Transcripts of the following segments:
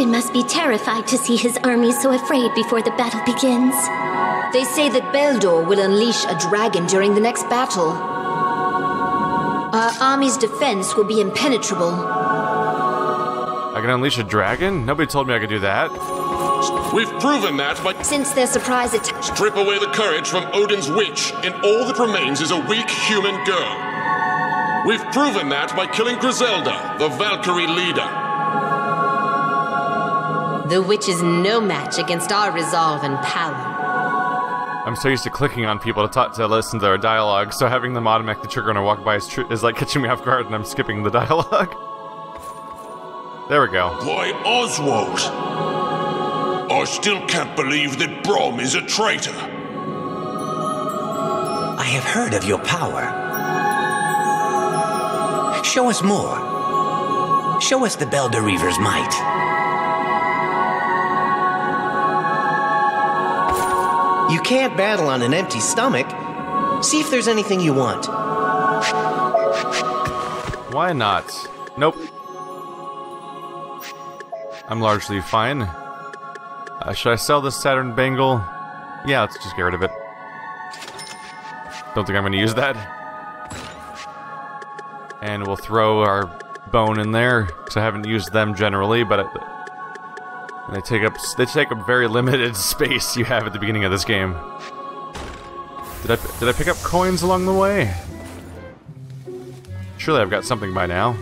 Odin must be terrified to see his army so afraid before the battle begins. They say that Beldor will unleash a dragon during the next battle. Our army's defense will be impenetrable. I can unleash a dragon? Nobody told me I could do that. We've proven that by Since their surprise attack. strip away the courage from Odin's witch, and all that remains is a weak human girl. We've proven that by killing Griselda, the Valkyrie leader. The witch is no match against our resolve and power. I'm so used to clicking on people to talk to listen to their dialogue, so having them automatically trigger when I walk by is, tr- is like catching me off guard and I'm skipping the dialogue. There we go. Why, Oswald! I still can't believe that Brom is a traitor. I have heard of your power. Show us more. Show us the Belderiver's might. You can't battle on an empty stomach. See if there's anything you want. Why not? Nope. I'm largely fine. Uh, should I sell this Saturn bangle? Yeah, let's just get rid of it. Don't think I'm going to use that. And we'll throw our bone in there, because I haven't used them generally, but it, they take up they take up very limited space you have at the beginning of this game. Did I did I pick up coins along the way? Surely I've got something by now.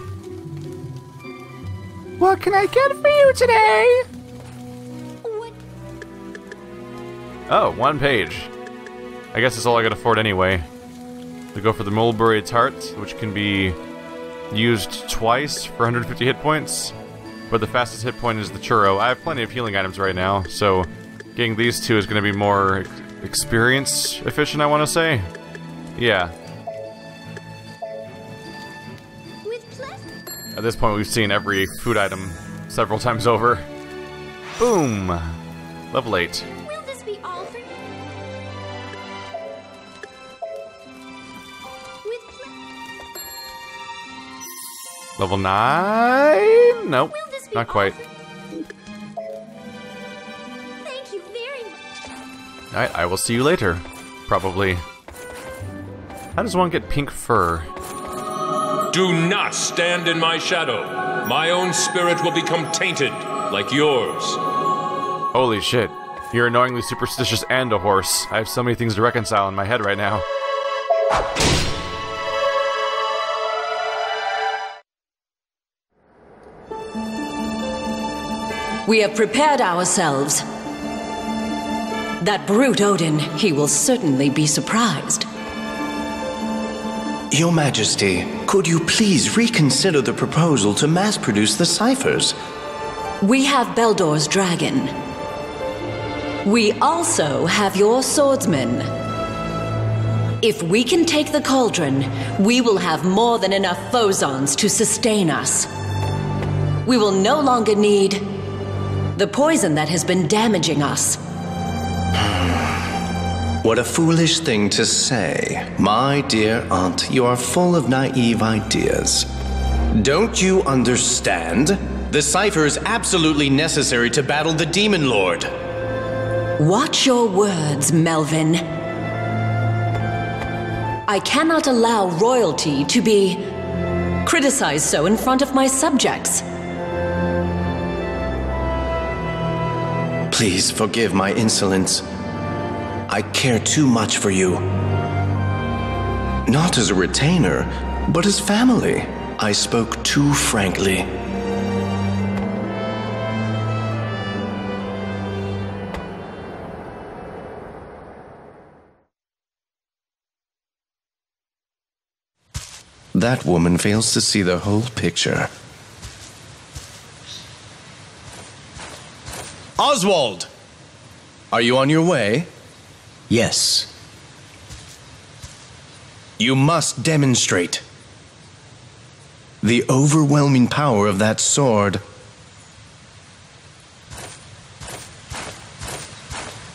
What can I get for you today? What? Oh, one page. I guess that's all I could afford anyway. We go for the mulberry tart, which can be used twice for 150 hit points. But the fastest hit point is the churro. I have plenty of healing items right now, so getting these two is going to be more experience efficient, I want to say. Yeah. With. At this point, we've seen every food item several times over. Boom! Level 8. Will this be all for With Level 9? Nope. Will this be Not quite. for- Thank you very much. I, I will see you later. Probably. How does one get pink fur? Do not stand in my shadow. My own spirit will become tainted, like yours. Holy shit. You're annoyingly superstitious and a horse. I have so many things to reconcile in my head right now. We have prepared ourselves. That brute Odin, he will certainly be surprised. Your Majesty, could you please reconsider the proposal to mass produce the Psyphers? We have Beldor's dragon. We also have your swordsman. If we can take the cauldron, we will have more than enough phozons to sustain us. We will no longer need the poison that has been damaging us. What a foolish thing to say. My dear aunt, you are full of naive ideas. Don't you understand? The Psypher is absolutely necessary to battle the Demon Lord. Watch your words, Melvin. I cannot allow royalty to be criticized so in front of my subjects. Please forgive my insolence. I care too much for you. Not as a retainer, but as family. I spoke too frankly. That woman fails to see the whole picture. Oswald! Are you on your way? Yes. You must demonstrate the overwhelming power of that sword.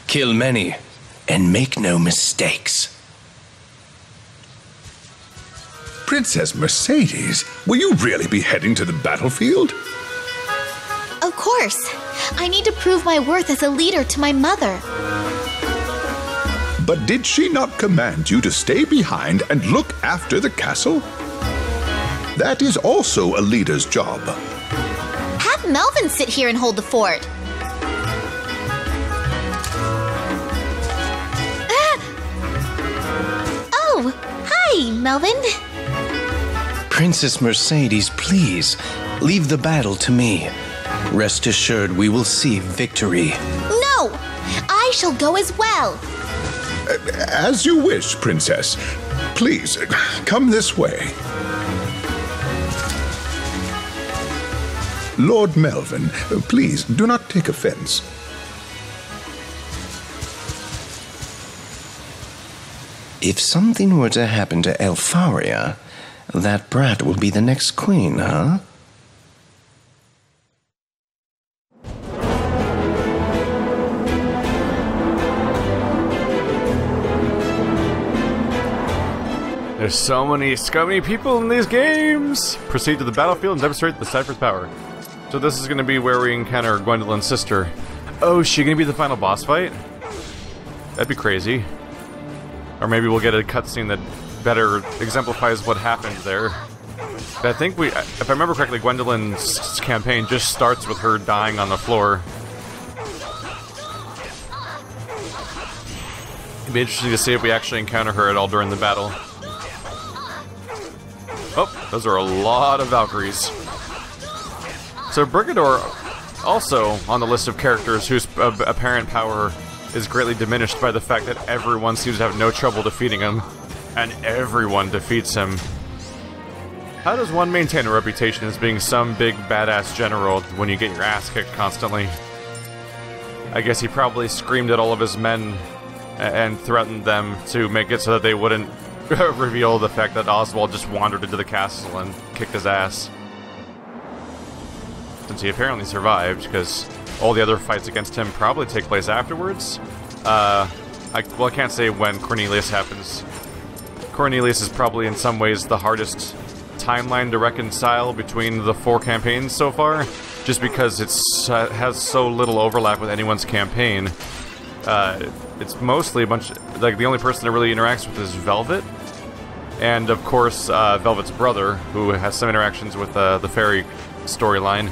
Kill many and make no mistakes. Princess Mercedes, will you really be heading to the battlefield? Of course. I need to prove my worth as a leader to my mother. But did she not command you to stay behind and look after the castle? That is also a leader's job. Have Melvin sit here and hold the fort. Ah! Oh, hi, Melvin. Princess Mercedes, please, leave the battle to me. Rest assured, we will see victory. No, I shall go as well. Uh, as you wish, Princess. Please, come this way. Lord Melvin, please do not take offense. If something were to happen to Elfaria, that brat will be the next queen, huh? There's so many scummy people in these games! Proceed to the battlefield and demonstrate the Psypher's power. So this is gonna be where we encounter Gwendolyn's sister. Oh, is she gonna be the final boss fight? That'd be crazy. Or maybe we'll get a cutscene that better exemplifies what happened there. But I think we, if I remember correctly, Gwendolyn's campaign just starts with her dying on the floor. It'd be interesting to see if we actually encounter her at all during the battle. Oh, those are a lot of Valkyries. So Brigador, also on the list of characters whose uh, apparent power is greatly diminished by the fact that everyone seems to have no trouble defeating him, and everyone defeats him. How does one maintain a reputation as being some big badass general when you get your ass kicked constantly? I guess he probably screamed at all of his men and threatened them to make it so that they wouldn't reveal the fact that Oswald just wandered into the castle and kicked his ass. Since he apparently survived, because all the other fights against him probably take place afterwards. Uh, I, well, I can't say when Cornelius happens. Cornelius is probably in some ways the hardest timeline to reconcile between the four campaigns so far, just because it uh, has so little overlap with anyone's campaign. Uh, it's mostly a bunch. Like the only person that really interacts with is Velvet, and of course uh, Velvet's brother, who has some interactions with uh, the fairy storyline.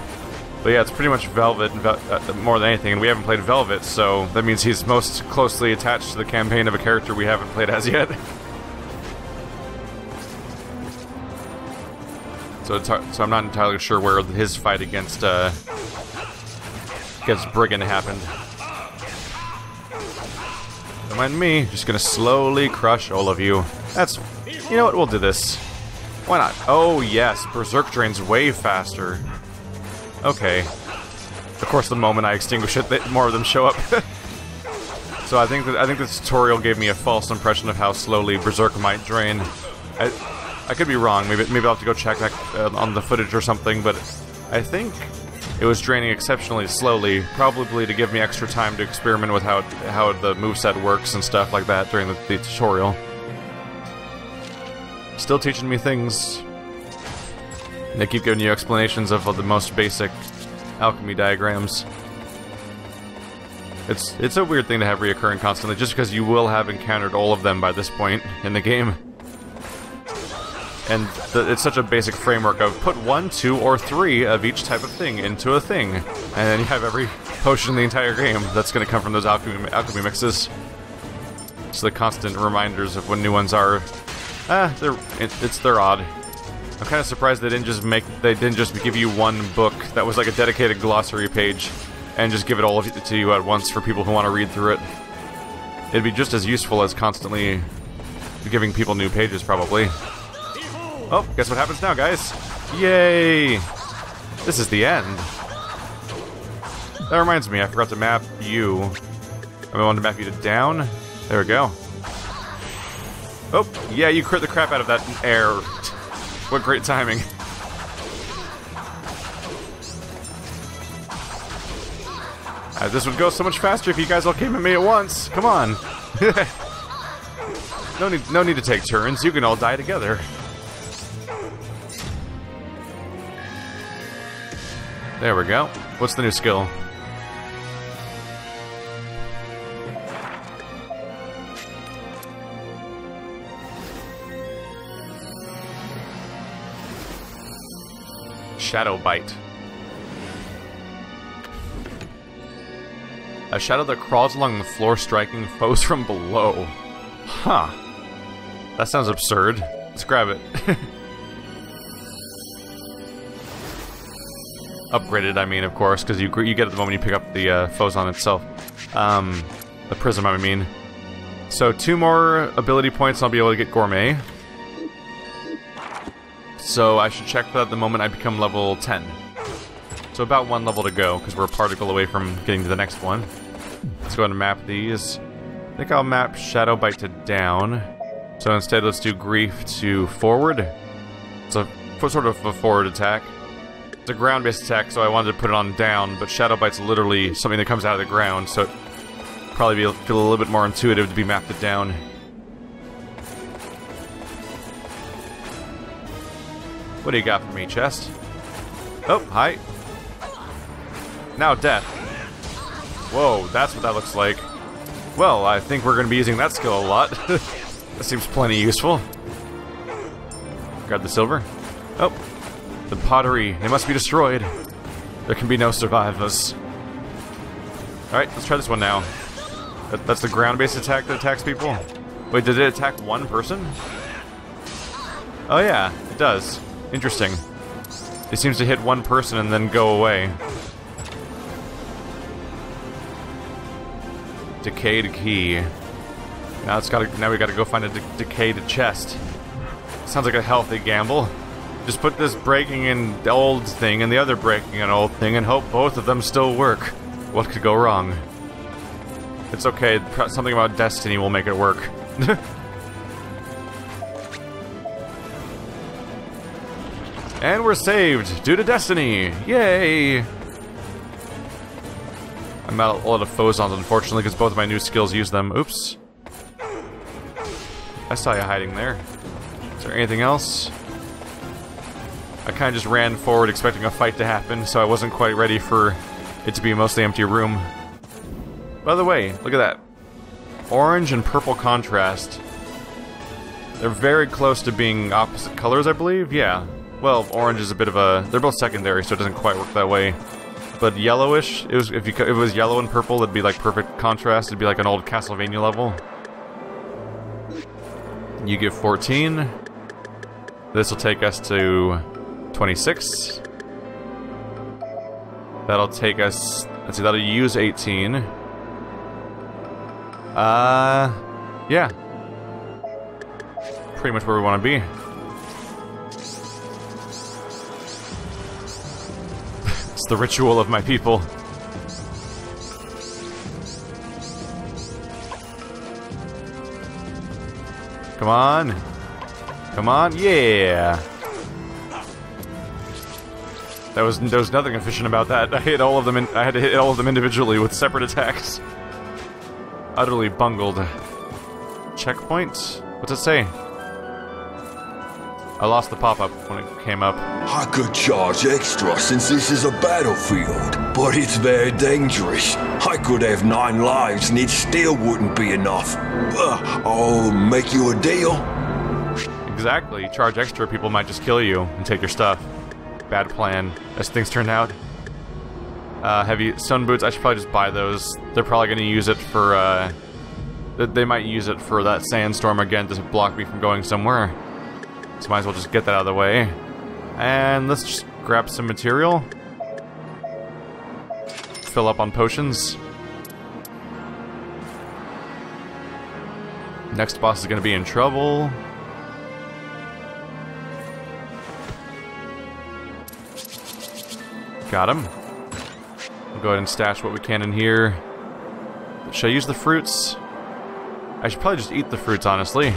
But yeah, it's pretty much Velvet Vel uh, more than anything, and we haven't played Velvet, so that means he's most closely attached to the campaign of a character we haven't played as yet. so, so I'm not entirely sure where his fight against uh, against Brigan happened. Don't mind me, just gonna slowly crush all of you. That's... You know what, we'll do this. Why not? Oh yes, Berserk drains way faster. Okay. Of course, the moment I extinguish it, more of them show up. so I think that I think the tutorial gave me a false impression of how slowly Berserk might drain. I, I could be wrong. Maybe maybe I'll have to go check that uh, on the footage or something. But I think it was draining exceptionally slowly, probably to give me extra time to experiment with how how the moveset works and stuff like that during the, the tutorial. Still teaching me things. They keep giving you explanations of the most basic alchemy diagrams. It's it's a weird thing to have reoccurring constantly, just because you will have encountered all of them by this point in the game. And it's such a basic framework of put one, two, or three of each type of thing into a thing. And then you have every potion in the entire game that's going to come from those alchemy, alchemy mixes. So the constant reminders of when new ones are, ah, they're it, it's they're odd. I'm kind of surprised they didn't just make they didn't just give you one book that was like a dedicated glossary page, and just give it all to you at once for people who want to read through it. It'd be just as useful as constantly giving people new pages, probably. Oh, guess what happens now, guys? Yay! This is the end. That reminds me, I forgot to map you. I wanted to map you to down. There we go. Oh, yeah, you crit the crap out of that air. what great timing. Uh, this would go so much faster if you guys all came at me at once. Come on. no need, no need to take turns. You can all die together. There we go. What's the new skill? Shadow Bite. A shadow that crawls along the floor, striking foes from below. Huh. That sounds absurd. Let's grab it. Upgraded, I mean, of course, because you you get it the moment you pick up the uh, itself. Um, the Prism, I mean. So two more ability points, I'll be able to get Gourmet. So I should check that the moment I become level 10. So about one level to go, because we're a particle away from getting to the next one. Let's go ahead and map these. I think I'll map Shadow Bite to down. So instead, let's do Grief to forward. It's a sort of a forward attack. It's a ground-based attack, so I wanted to put it on down, but Shadow Bite's literally something that comes out of the ground, so it probably be, feel a little bit more intuitive to be mapped it down. What do you got for me, chest? Oh, hi. Now death. Whoa, that's what that looks like. Well, I think we're going to be using that skill a lot. that seems plenty useful. Grab the silver. The pottery. It must be destroyed. There can be no survivors. Alright, let's try this one now. That, that's the ground-based attack that attacks people? Wait, did it attack one person? Oh yeah, it does. Interesting. It seems to hit one person and then go away. Decayed key. Now it's got Now we got to go find a de decayed chest. Sounds like a healthy gamble. Just put this breaking an old thing and the other breaking an old thing and hope both of them still work. What could go wrong? It's okay. Something about destiny will make it work. and we're saved due to destiny. Yay! I'm out a lot of Phozons, unfortunately, because both of my new skills use them. Oops. I saw you hiding there. Is there anything else? I kind of just ran forward expecting a fight to happen, so I wasn't quite ready for it to be a mostly empty room. By the way, look at that. Orange and purple contrast. They're very close to being opposite colors, I believe? Yeah. Well, orange is a bit of a... They're both secondary, so it doesn't quite work that way but yellowish. It was if you if it was yellow and purple, it'd be like perfect contrast. It'd be like an old Castlevania level. You give 14. This will take us to 26. That'll take us. Let's see. That'll use 18. Uh, yeah. Pretty much where we want to be. It's the ritual of my people. Come on. Come on, yeah. That was there was nothing efficient about that. I hit all of them. In, I had to hit all of them individually with separate attacks. Utterly bungled. Checkpoint. What's it say? I lost the pop-up when it came up. I could charge extra since this is a battlefield, but it's very dangerous. I could have nine lives and it still wouldn't be enough. Uh, I'll make you a deal. Exactly. Charge extra, people might just kill you and take your stuff. Bad plan, as things turn out. Uh, heavy sun boots, I should probably just buy those. They're probably going to use it for, uh... They might use it for that sandstorm again to block me from going somewhere. So might as well just get that out of the way. And let's just grab some material. Fill up on potions. Next boss is going to be in trouble. Got him. We'll go ahead and stash what we can in here. Should I use the fruits? I should probably just eat the fruits, honestly.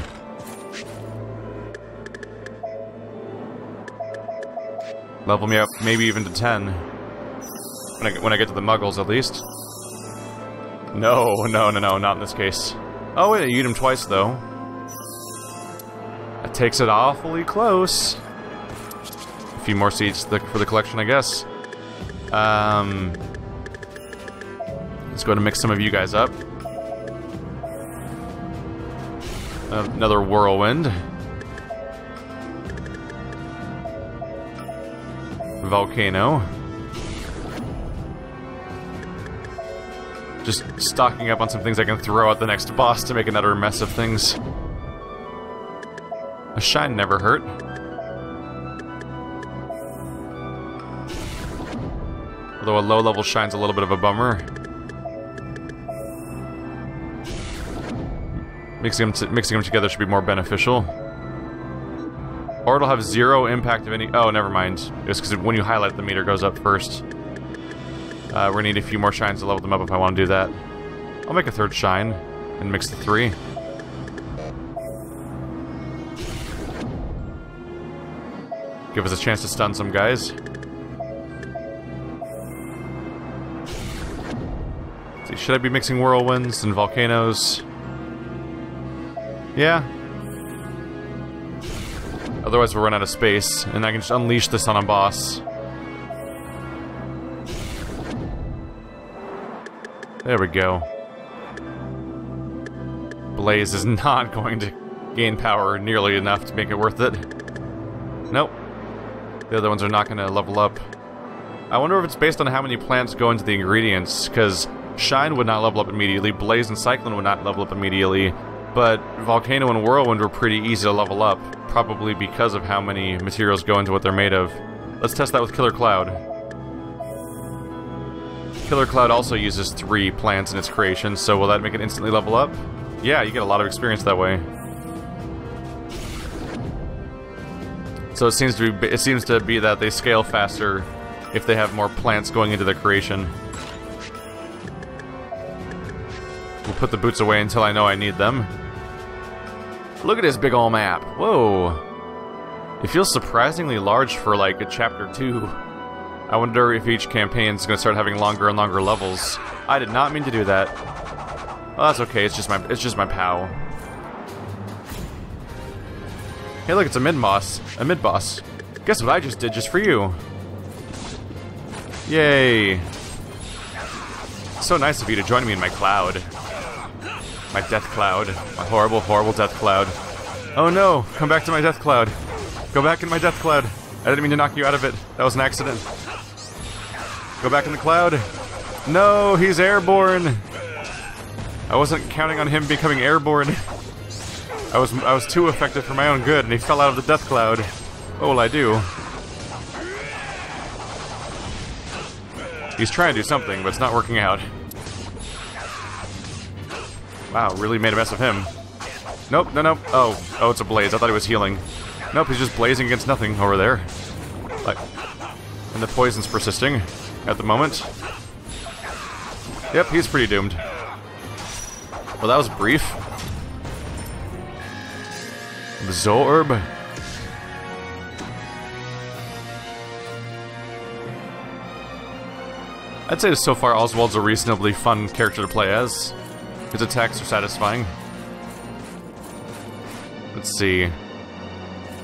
Level me up, maybe even to 10. When I, when I get to the muggles, at least. No, no, no, no, not in this case. Oh, wait, you eat them twice, though. That takes it awfully close. A few more seeds for the collection, I guess. Um, let's go ahead and mix some of you guys up. Another whirlwind. Volcano. Just stocking up on some things I can throw at the next boss to make another mess of things. A shine never hurt. Although a low level shine's a little bit of a bummer. Mixing them, mixing them together should be more beneficial. Or it'll have zero impact of any... Oh, never mind. It's because when you highlight, the meter goes up first. Uh, we're gonna need a few more shines to level them up if I want to do that. I'll make a third shine and mix the three. Give us a chance to stun some guys. Should I be mixing whirlwinds and volcanoes? Yeah. Otherwise we'll run out of space, and I can just unleash this on a boss. There we go. Blaze is not going to gain power nearly enough to make it worth it. Nope. The other ones are not going to level up. I wonder if it's based on how many plants go into the ingredients, because Shine would not level up immediately, Blaze and Cyclone would not level up immediately, but Volcano and Whirlwind were pretty easy to level up, probably because of how many materials go into what they're made of. Let's test that with Killer Cloud. Killer Cloud also uses three plants in its creation, so will that make it instantly level up? Yeah, you get a lot of experience that way. So it seems to be it seems to be that they scale faster if they have more plants going into their creation. Put the boots away until I know I need them. Look at this big ol' map. Whoa. It feels surprisingly large for like a chapter 2. I wonder if each campaign is going to start having longer and longer levels. I did not mean to do that. Well, that's okay. It's just my it's just my POW. Hey, look, it's a mid boss. A mid boss. Guess what I just did just for you. Yay. So nice of you to join me in my cloud. My death cloud. My horrible, horrible death cloud. Oh no, come back to my death cloud. Go back in my death cloud. I didn't mean to knock you out of it. That was an accident. Go back in the cloud. No, he's airborne. I wasn't counting on him becoming airborne. I was I was too effective for my own good, and he fell out of the death cloud. What will I do? He's trying to do something, but it's not working out. Wow, really made a mess of him. Nope, no, no. Oh, oh, it's a blaze. I thought he was healing. Nope, he's just blazing against nothing over there. Like, and the poison's persisting at the moment. Yep, he's pretty doomed. Well, that was brief. Absorb. I'd say so far Oswald's a reasonably fun character to play as. His attacks are satisfying. Let's see.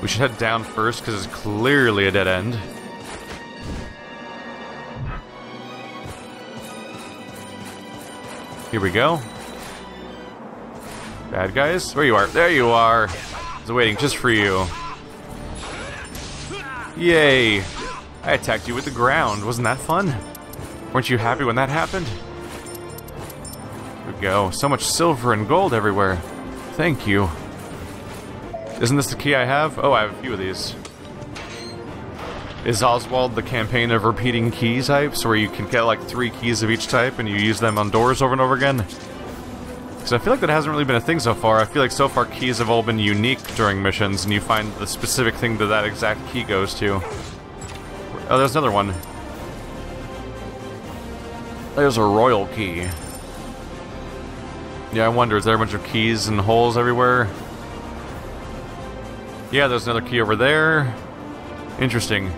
We should head down first because it's clearly a dead end. Here we go. Bad guys? Where you are? There you are! Was waiting just for you. Yay! I attacked you with the ground. Wasn't that fun? Weren't you happy when that happened? Go. So much silver and gold everywhere. Thank you. Isn't this the key I have? Oh, I have a few of these. Is Oswald the campaign of repeating key types, where you can get like three keys of each type and you use them on doors over and over again? Because I feel like that hasn't really been a thing so far. I feel like so far keys have all been unique during missions, and you find the specific thing that that exact key goes to. Oh, there's another one. There's a royal key. Yeah, I wonder, is there a bunch of keys and holes everywhere? Yeah, there's another key over there. Interesting.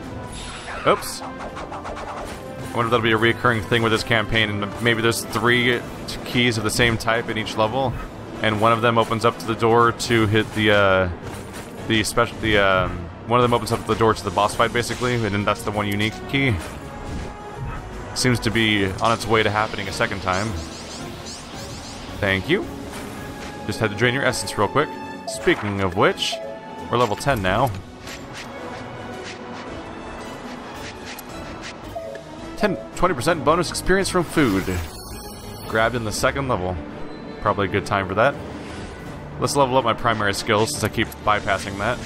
Oops. I wonder if that'll be a recurring thing with this campaign, and maybe there's three keys of the same type in each level, and one of them opens up to the door to hit the, uh, the special, the, um, one of them opens up the door to the boss fight, basically, and then that's the one unique key. seems to be on its way to happening a second time. Thank you. Just had to drain your essence real quick. Speaking of which, we're level 10 now. 10, 20% bonus experience from food. Grabbed in the second level. Probably a good time for that. Let's level up my primary skills since I keep bypassing that.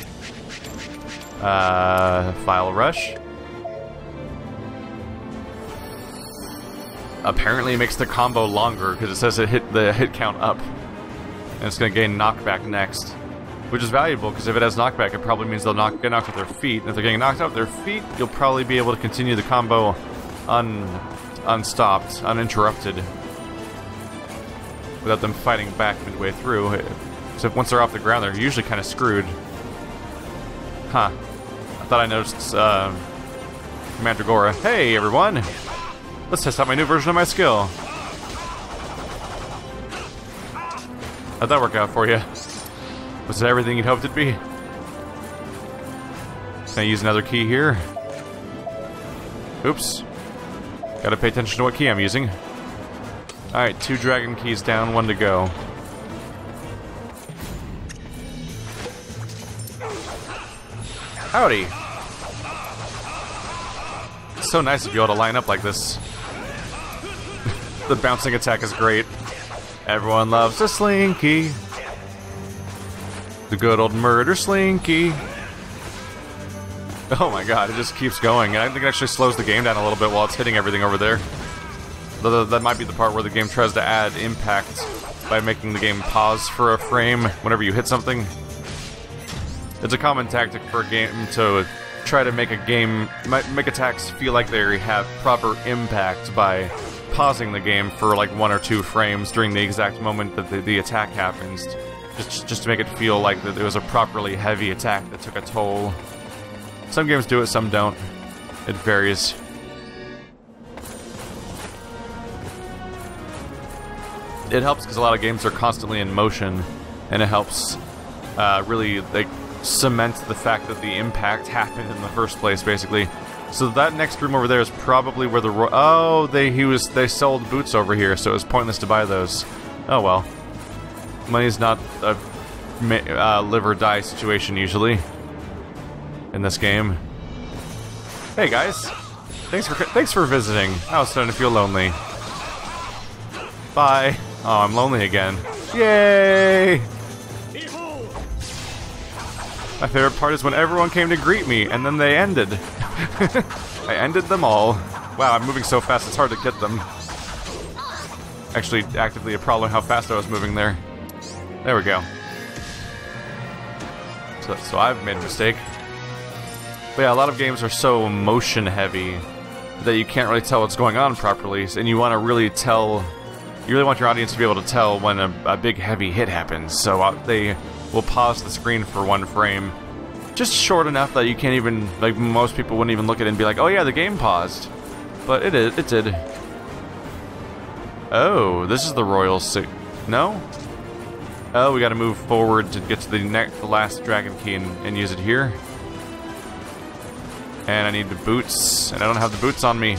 Uh, File Rush. Apparently it makes the combo longer because it says it hit the hit count up. And it's going to gain knockback next. Which is valuable because if it has knockback, it probably means they'll knock, get knocked with their feet. And if they're getting knocked out with their feet, you'll probably be able to continue the combo un, unstopped, uninterrupted. Without them fighting back midway through. Except once they're off the ground, they're usually kind of screwed. Huh. I thought I noticed, uh, Mandragora. Hey, everyone! Let's test out my new version of my skill. How'd that work out for you? Was it everything you'd hoped it'd be? Can I use another key here? Oops. Gotta pay attention to what key I'm using. Alright, two dragon keys down, one to go. Howdy! It's so nice to be able to line up like this. The bouncing attack is great. Everyone loves a slinky. The good old murder slinky. Oh my god, it just keeps going, I think it actually slows the game down a little bit while it's hitting everything over there. That might be the part where the game tries to add impact by making the game pause for a frame whenever you hit something. It's a common tactic for a game to try to make a game, make attacks feel like they have proper impact by pausing the game for like one or two frames during the exact moment that the, the attack happens. Just, just to make it feel like that it was a properly heavy attack that took a toll. Some games do it, some don't. It varies. It helps because a lot of games are constantly in motion, and it helps uh, really like cement the fact that the impact happened in the first place, basically. So that next room over there is probably where the oh they he was they sold boots over here, so it was pointless to buy those. Oh well, money's not a uh, live or die situation usually in this game. Hey guys, thanks for thanks for visiting. I was starting to feel lonely. Bye. Oh, I'm lonely again. Yay! My favorite part is when everyone came to greet me, and then they ended. I ended them all. Wow, I'm moving so fast it's hard to get them. Actually, actively a problem how fast I was moving there. There we go. So, so I've made a mistake. But yeah, a lot of games are so motion heavy that you can't really tell what's going on properly, and you want to really tell. You really want your audience to be able to tell when a, a big heavy hit happens. So uh, they will pause the screen for one frame, just short enough that you can't even like most people wouldn't even look at it and be like, "Oh yeah, the game paused," but it is. It did. Oh, this is the royal suit. No. Oh, we got to move forward to get to the next, the last dragon key and, and use it here. And I need the boots, and I don't have the boots on me.